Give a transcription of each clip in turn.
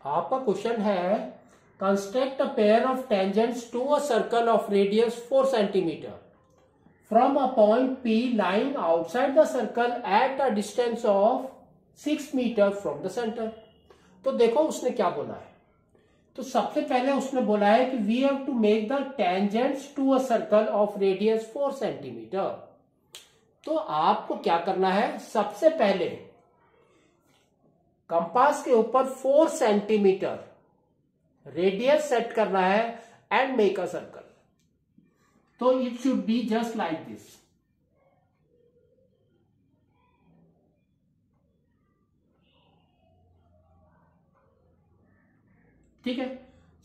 आपका क्वेश्चन है construct a pair of tangents to a circle of radius four centimetre from a point P line outside the circle at a distance of six metre from the centre तो देखो उसने क्या बोला है। तो सबसे पहले उसने बोला है कि we have to make the tangents to a circle of radius four centimetre तो आपको क्या करना है, सबसे पहले कंपास के ऊपर फोर सेंटीमीटर रेडियस सेट करना है एंड मेक अ सर्कल। तो it should be just like this ठीक है?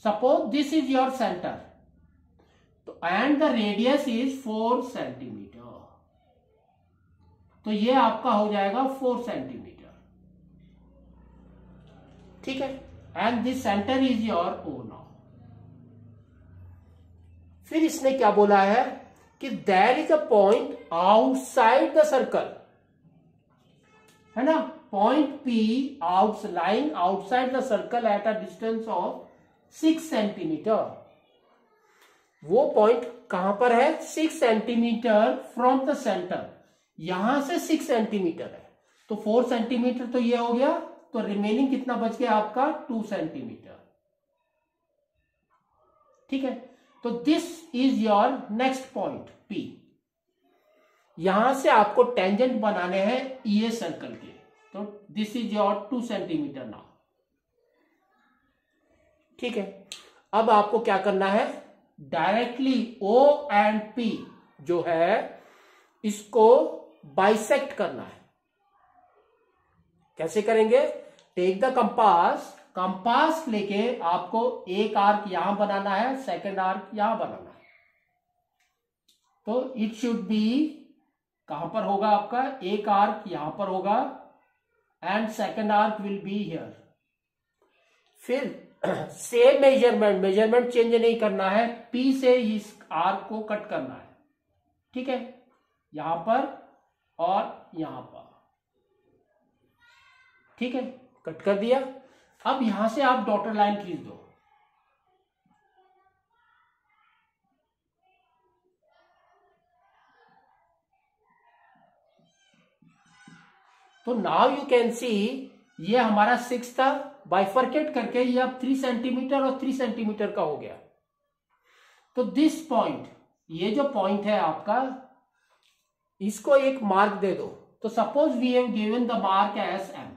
Suppose this is your centre तो and the radius is four centimetre तो ये आपका हो जाएगा फोर सेंटीमीटर ठीक है? And this centre is your O now फिर इसने क्या बोला है? कि there is a point outside the circle है ना? Point P out line outside the circle at a distance of six centimetre वो पॉइंट कहाँ पर है? Six centimetre from the centre यहाँ से सिक्स सेंटीमीटर है। तो फोर सेंटीमीटर तो ये हो गया तो रिमेनिंग कितना बच गया आपका? टू सेंटीमीटर ठीक है? तो this is your next point P यहाँ से आपको टेंजेंट बनाने हैं ये सर्कल के. तो this is your two centimetre now ठीक है? अब आपको क्या करना है? डायरेक्टली ओ एंड पी जो है, इसको बाइसेक्ट करना है. कैसे करेंगे? टेक द कंपास कंपास लेके आपको एक आर्क यहाँ बनाना है सेकंड आर्क यहाँ बनाना है। तो इट शुड बी कहाँ पर होगा आपका? एक आर्क यहाँ पर होगा and second arc will be here फिर सेम मेज़रमेंट मेज़रमेंट चेंज नहीं करना है पी से इस आर्क को कट करना है। ठीक है? यहाँ पर और यहाँ पर। ठीक है? कट कर दिया। अब यहाँ से आप डॉटर लाइन खींच दो। तो नाउ यू कैन सी ये हमारा सिक्स था। बाइफर्केट करके ये अब थ्री सेंटीमीटर और थ्री सेंटीमीटर का हो गया। तो दिस पॉइंट ये जो पॉइंट है आपका, इसको एक मार्क दे दो। तो suppose we have given the mark S M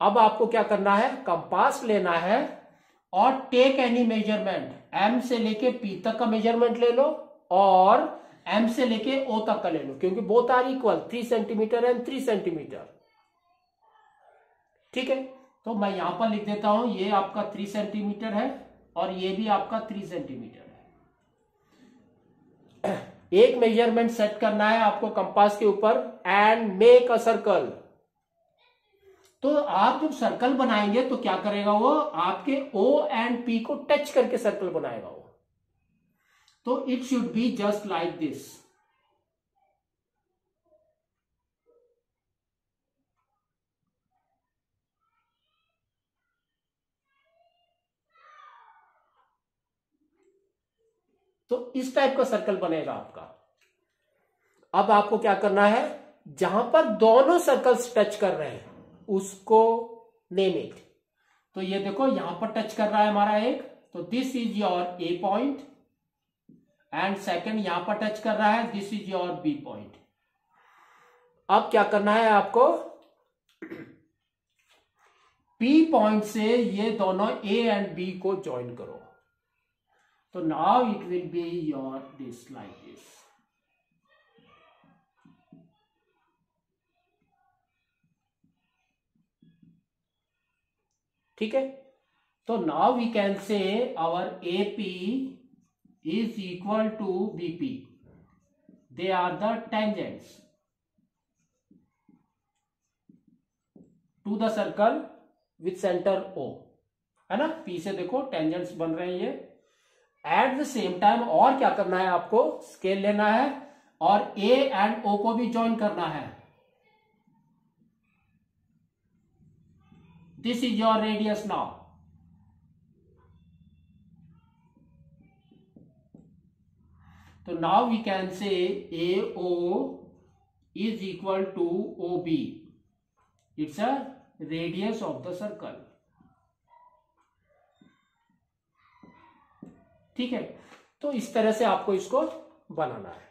अब आपको क्या करना है? कंपास लेना है और टेक एनी मेज़रमेंट एम से लेके पी तक का मेज़रमेंट ले लो और एम से लेके ओ तक का ले लो, क्योंकि both are equal three centimetre and three centimetre ठीक है? तो मैं यहाँ पर लिख देता हूँ, ये आपका थ्री सेंटीमीटर है और ये भी आपका थ्री सेंटीमीटर है। एक मेज़रमेंट सेट करना है आपको कंपास के ऊपर एंड मेक अ सर्कल तो आप जब सर्कल बनाएँगे तो क्या करेगा वो? आपके ओ एंड पी को टच करके सर्कल बनाएगा वो। तो it should be just like this तो इस टाइप का सर्कल बनेगा आपका। अब आपको क्या करना है? जहाँ पर दोनों सर्कल्स टच कर रहे हैं उसको नेम इट तो ये देखो यहाँ पर टच कर रहा है हमारा एक। तो this is your A point and second यहाँ पर टच कर रहा है this is your B point अब क्या करना है आपको? पी पॉइंट से ये दोनों ए एंड बी को ज्वाइन करो। तो now it will be your this like this ठीक है? तो now we can say our A P is equal to BP they are the tangents to the circle with centre O है ना? P से देखो tangents बन रहे हैं ये। एट द सेम टाइम और क्या करना है आपको? स्केल लेना है और ए एंड ओ को भी ज्वाइन करना है। This is your radius now so now we can say AO is equal to OB it's a radius of the circle ठीक है तो इस तरह से आपको इसको बनाना है